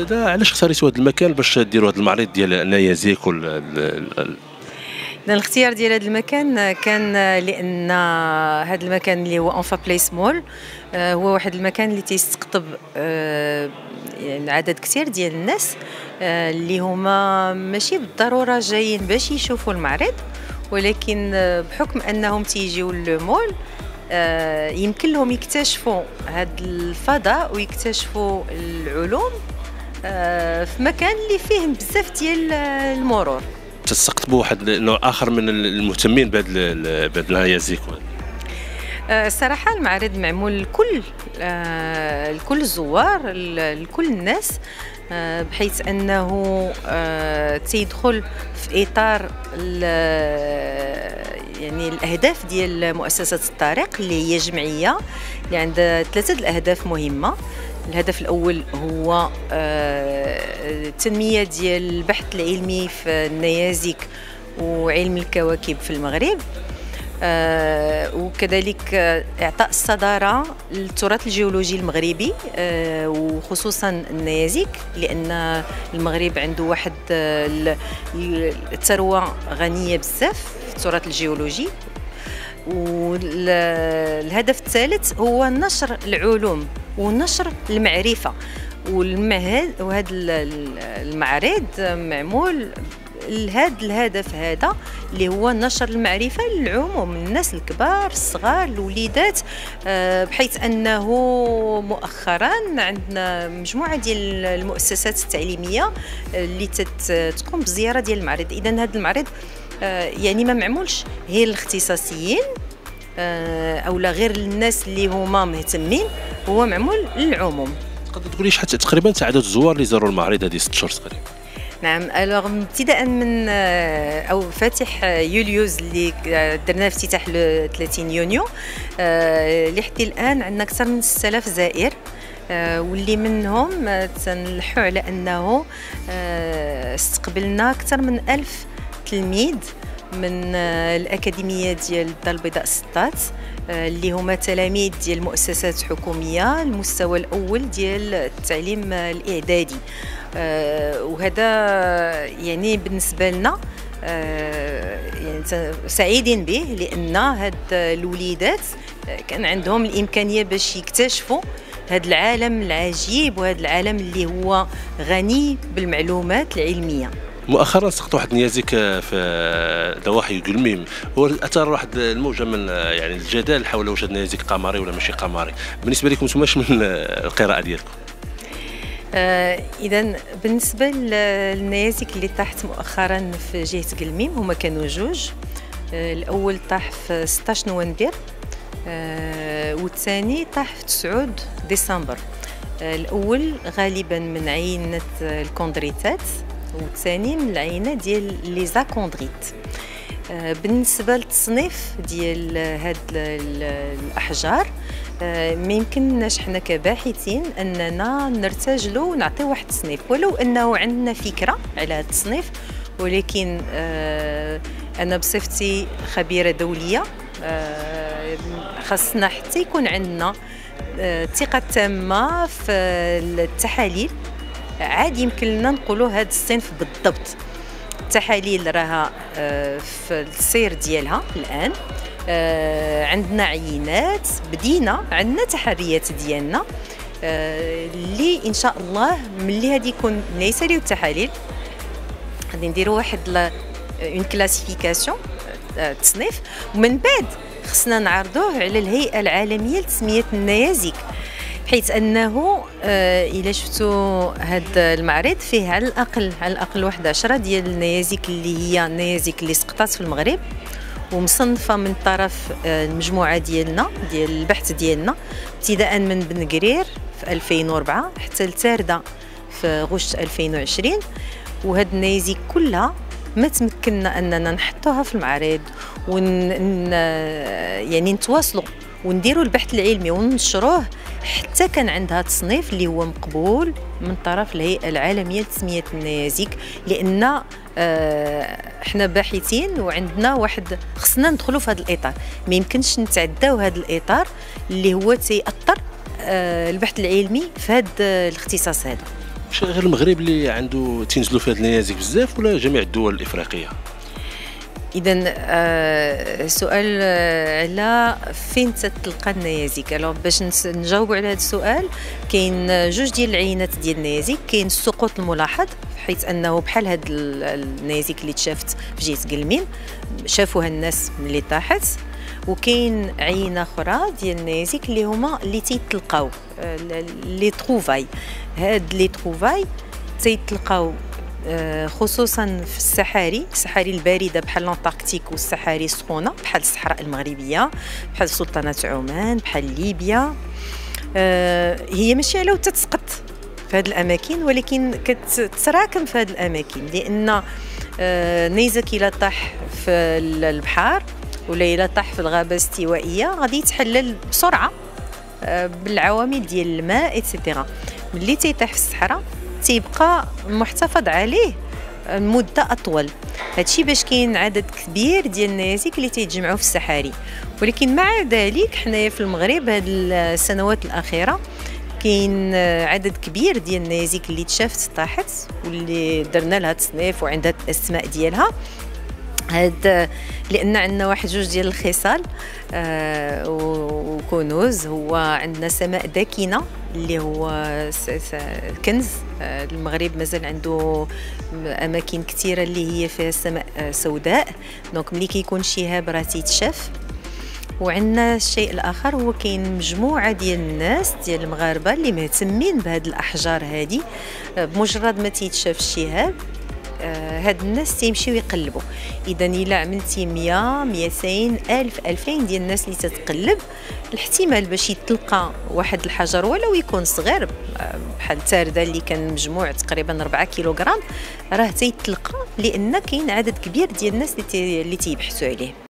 استاذه علاش اختاريتوا هذا المكان باش ديروا هذا المعرض ديال النيازيك وال الاختيار ديال هذا المكان كان لأن هذا المكان اللي هو انفا بليس مول هو واحد المكان اللي تيستقطب آه، يعني عدد كثير ديال الناس آه، اللي هما ماشي بالضرورة جايين باش يشوفوا المعرض ولكن بحكم أنهم تيجيو للمول آه، يمكن لهم يكتشفوا هذا الفضاء ويكتشفوا العلوم. في مكان اللي فيه بزاف ديال المرور. تستقطبوا واحد نوع آخر من المهتمين بهذا بهذا الهيازيك الصراحه آه، المعرض معمول لكل آه، لكل الزوار لكل الناس آه، بحيث أنه تيدخل في إطار يعني الأهداف ديال مؤسسة الطريق اللي هي جمعية اللي عندها ثلاثة الأهداف مهمة. الهدف الأول هو التنمية ديال البحث العلمي في النيازك وعلم الكواكب في المغرب. آه وكذلك إعطاء الصدارة للتراث الجيولوجي المغربي آه وخصوصا النيازك لأن المغرب عنده واحد الثروة غنية بزاف في التراث الجيولوجي. والهدف الثالث هو نشر العلوم ونشر المعرفة. والمعهد وهذا المعرض معمول لهذا الهدف هذا اللي هو نشر المعرفة للعموم الناس الكبار الصغار الوليدات. آه، بحيث أنه مؤخرا عندنا مجموعة ديال المؤسسات التعليمية اللي تقوم بزيارة ديال المعرض. اذا هذا المعرض يعني ما معمولش. هي الاختصاصيين آه، أو لا غير الناس اللي هما مهتمين هو معمول للعموم. تقدر تقولي شحال تقريبا عدد الزوار اللي زاروا المعرض هذه ست شهور تقريبا. نعم. الوغ ابتداء من آه، أو فاتح يوليوز اللي درنا افتتاح 30 يونيو. حتى الآن عندنا أكثر من 6000 زائر. واللي منهم تنلحوا على أنه استقبلنا أكثر من 1000 تلميذ من الأكاديمية ديال الدار البيضاء سطات اللي هما تلاميذ ديال مؤسسات حكومية المستوى الأول ديال التعليم الإعدادي. وهذا يعني بالنسبة لنا يعني سعيدين به لأن هاد الوليدات كان عندهم الإمكانية باش يكتشفوا هذا العالم العجيب وهذا العالم اللي هو غني بالمعلومات العلمية. مؤخرا سقط واحد نيازك في ضواحي قلميم واثار واحد الموجة من يعني الجدال حول واش نيازك قمري ولا ماشي قمري. بالنسبة لكم أنتم من القراءة ديالكم؟ آه اذا بالنسبة للنيازك اللي طاحت مؤخرا في جهة قلميم هما كانوا جوج. آه الأول طاح في 16 نوفمبر آه والثاني طاح في 9 ديسمبر. آه الأول غالبا من عينة الكوندريتات. والثاني من العينة ديال les achondrites. آه، بالنسبة للتصنيف ديال هاد الأحجار آه، ما يمكنناش حنا كباحثين أننا نرتجلوا ونعطيو واحد التصنيف. ولو أنه عندنا فكرة على هذا التصنيف ولكن آه، أنا بصفتي خبيرة دولية خاصنا حتى يكون عندنا ثقه تامه في التحاليل. عاد يمكن لنا نقولوا هذا الصنف بالضبط. التحاليل راها آه، في السير ديالها الآن. آه، عندنا عينات بدينا عندنا تحريات ديالنا. آه، اللي إن شاء الله ملي هذه يكون ليس لي التحاليل غادي نديروا واحد une classification تصنيف. ومن بعد خصنا نعرضوه على الهيئة العالمية لتسمية النيازك حيث أنه آه إلا شفتوا هذا المعرض فيه على الأقل على الأقل واحد عشرة ديال النيازك اللي هي النيازك اللي سقطات في المغرب ومصنفة من طرف آه المجموعة ديالنا ديال البحث ديالنا ابتداء من بن قرير في 2004 حتى لتاردة في غشت 2020 وهاد النيازك كلها ما تمكننا أننا نحطوها في المعرض ون يعني نتواصلوا ونديروا البحث العلمي وننشروه حتى كان عندها تصنيف اللي هو مقبول من طرف الهيئه العالمية لتسميه النيازك لأن آه، إحنا باحثين وعندنا واحد خصنا ندخلوا في هذا الإطار. ما يمكنش نتعداو هذا الإطار اللي هو تيأثر آه، البحث العلمي في هذا الاختصاص هذا. واش غير المغرب اللي عنده تنزلوا في هذه النيازك بزاف ولا جميع الدول الإفريقية؟ اذا آه، سؤال آه، على فين تتلقى النيازك ألو باش نجاوبوا على هذا السؤال كاين جوج ديال العينات ديال النيازك كاين السقوط الملاحظ حيث أنه بحال هاد النيازك اللي تشافت في جهة قلمين شافوها الناس ملي طاحت وكاين عينة أخرى ديال النيازك اللي هما اللي تيتلقاو آه، les trouvailles. هاد les trouvailles تيتلقاو آه، خصوصا في الصحاري الصحاري الباردة بحال الأنتاركتيك والصحاري السخونة بحال الصحراء المغربية بحال سلطنة عمان بحال ليبيا. آه، هي ماشي على تتسقط في هذه الأماكن ولكن كتراكم في هذه الأماكن لأن آه، نيزك إلى طاح في البحر ولا إلى طاح في الغابة الاستوائيه غادي يتحلل بسرعة بالعوامل ديال الماء ايتترا ملي تيطيح في الصحراء تيبقى محتفظ عليه مدة أطول. هادشي باش كاين عدد كبير ديال النيازك اللي تيتجمعوا في الصحاري ولكن مع ذلك حنايا في المغرب هاد السنوات الأخيرة كاين عدد كبير ديال النيازك اللي تشافت طاحت واللي درنا لها تصنيف وعندها الاسماء ديالها. هاد لأن عندنا واحد جوج ديال الخصال آه وكنوز هو عندنا سماء داكنة اللي هو كنز آه المغرب مازال عنده أماكن كثيره اللي هي فيها السماء آه سوداء دونك ملي كيكون شهاب راه تيتشاف. وعندنا الشيء الآخر هو كاين مجموعة ديال الناس ديال المغاربة اللي مهتمين بهاد الأحجار آه، بمجرد ما تيتشاف الشهاب هاد الناس تيمشيو يقلبوا. اذا إلا عملتي 100 200 ألف 2000 ديال الناس اللي تتقلب الاحتمال باش يتلقى واحد الحجر ولو يكون صغير آه، بحال تارده اللي كان مجموع تقريبا 4 كيلوغرام راه تيتلقى لأن كاين عدد كبير ديال الناس اللي تيبحثوا عليه.